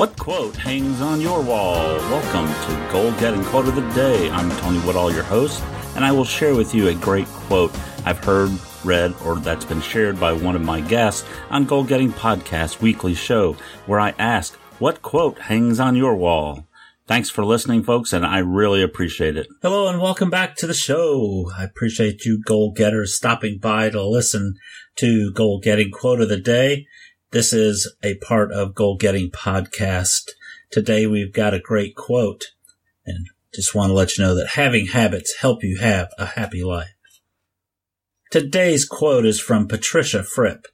What quote hangs on your wall? Welcome to Goal Getting Quote of the Day. I'm Tony Woodall, your host, and I will share with you a great quote I've heard, read, or that's been shared by one of my guests on Goal Getting Podcast weekly show, where I ask, What quote hangs on your wall? Thanks for listening, folks, and I really appreciate it. Hello, and welcome back to the show. I appreciate you goal getters stopping by to listen to Goal Getting Quote of the Day. This is a part of Goal Getting Podcast. Today we've got a great quote and just want to let you know that having habits help you have a happy life. Today's quote is from Patricia Fripp.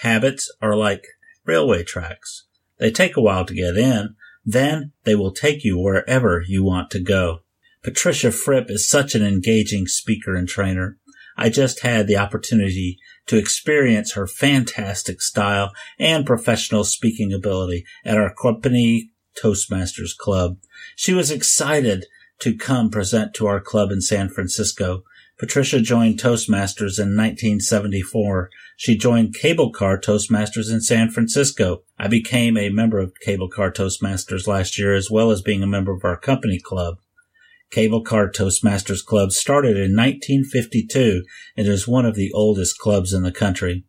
Habits are like railway tracks. They take a while to get in, then they will take you wherever you want to go. Patricia Fripp is such an engaging speaker and trainer. I just had the opportunity to experience her fantastic style and professional speaking ability at our company Toastmasters Club. She was excited to come present to our club in San Francisco. Patricia joined Toastmasters in 1974. She joined Cable Car Toastmasters in San Francisco. I became a member of Cable Car Toastmasters last year as well as being a member of our company club. Cable Car Toastmasters Club started in 1952 and is one of the oldest clubs in the country.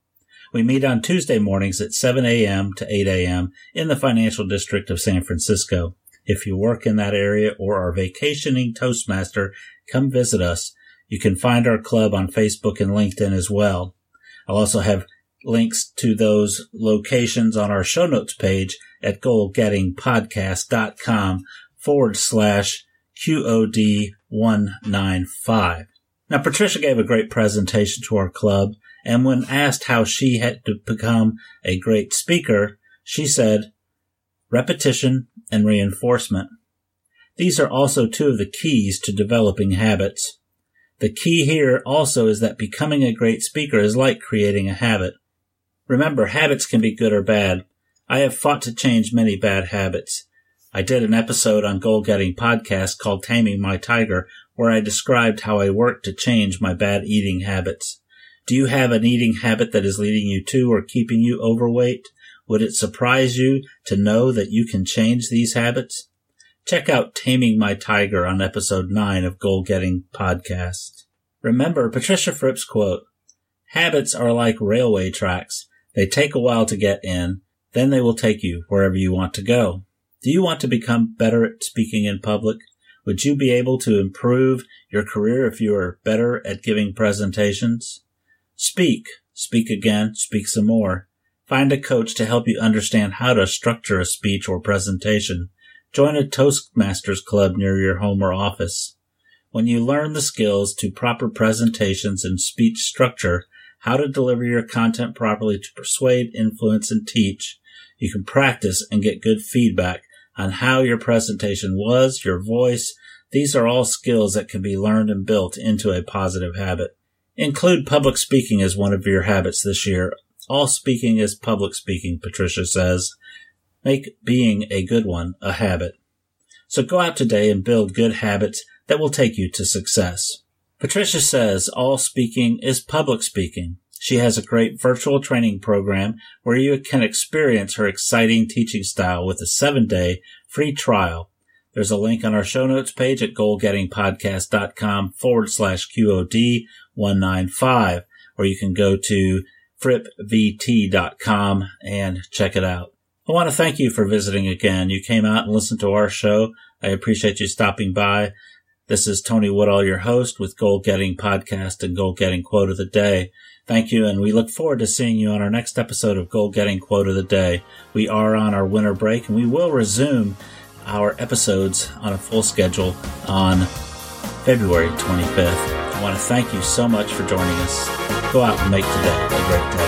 We meet on Tuesday mornings at 7 a.m. to 8 a.m. in the financial district of San Francisco. If you work in that area or are vacationing Toastmaster, come visit us. You can find our club on Facebook and LinkedIn as well. I'll also have links to those locations on our show notes page at goalgettingpodcast.com forward slash QOD 195. Now, Patricia gave a great presentation to our club, and when asked how she had to become a great speaker, she said, repetition and reinforcement. These are also two of the keys to developing habits. The key here also is that becoming a great speaker is like creating a habit. Remember, habits can be good or bad. I have fought to change many bad habits. I did an episode on goal getting podcast called Taming My Tiger where I described how I worked to change my bad eating habits. Do you have an eating habit that is leading you to or keeping you overweight? Would it surprise you to know that you can change these habits? Check out Taming My Tiger on episode 9 of Goal Getting Podcast. Remember Patricia Fripp's quote, Habits are like railway tracks. They take a while to get in, then they will take you wherever you want to go. Do you want to become better at speaking in public? Would you be able to improve your career if you are better at giving presentations? Speak, speak again, speak some more. Find a coach to help you understand how to structure a speech or presentation. Join a Toastmasters club near your home or office. When you learn the skills to proper presentations and speech structure, how to deliver your content properly to persuade, influence, and teach, you can practice and get good feedback on how your presentation was, your voice. These are all skills that can be learned and built into a positive habit. Include public speaking as one of your habits this year. All speaking is public speaking, Patricia says. Make being a good one a habit. So go out today and build good habits that will take you to success. Patricia says all speaking is public speaking. She has a great virtual training program where you can experience her exciting teaching style with a seven day free trial. There's a link on our show notes page at goalgettingpodcast.com forward slash QOD 195, or you can go to frippvt.com and check it out. I want to thank you for visiting again. You came out and listened to our show. I appreciate you stopping by. This is Tony Woodall, your host with Goal Getting Podcast and Goal Getting Quote of the Day. Thank you, and we look forward to seeing you on our next episode of Goal Getting Quote of the Day. We are on our winter break, and we will resume our episodes on a full schedule on February 25th. I want to thank you so much for joining us. Go out and make today a great day.